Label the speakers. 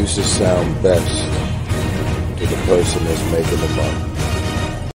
Speaker 1: excuses sound best to the person that's making them up.